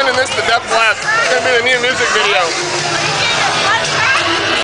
sending this to death Blast. It's going to be the new music video.